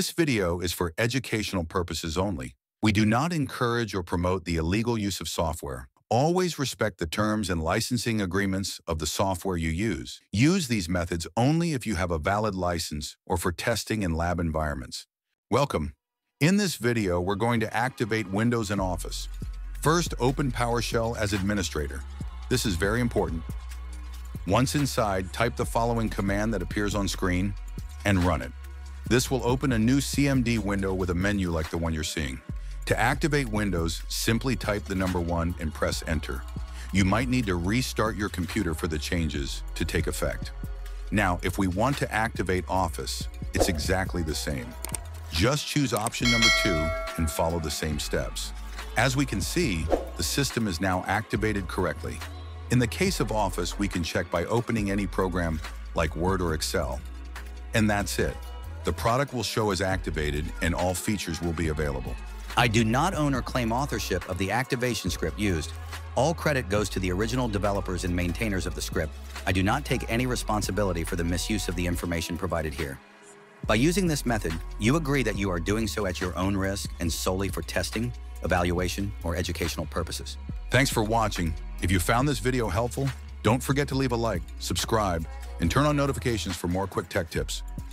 This video is for educational purposes only. We do not encourage or promote the illegal use of software. Always respect the terms and licensing agreements of the software you use. Use these methods only if you have a valid license or for testing in lab environments. Welcome. In this video, we're going to activate Windows in Office. First, open PowerShell as administrator. This is very important. Once inside, type the following command that appears on screen and run it. This will open a new CMD window with a menu like the one you're seeing. To activate Windows, simply type the number one and press enter. You might need to restart your computer for the changes to take effect. Now, if we want to activate Office, it's exactly the same. Just choose option number two and follow the same steps. As we can see, the system is now activated correctly. In the case of Office, we can check by opening any program like Word or Excel. And that's it. The product will show as activated and all features will be available. I do not own or claim authorship of the activation script used. All credit goes to the original developers and maintainers of the script. I do not take any responsibility for the misuse of the information provided here. By using this method, you agree that you are doing so at your own risk and solely for testing, evaluation, or educational purposes. Thanks for watching. If you found this video helpful, don't forget to leave a like, subscribe, and turn on notifications for more quick tech tips.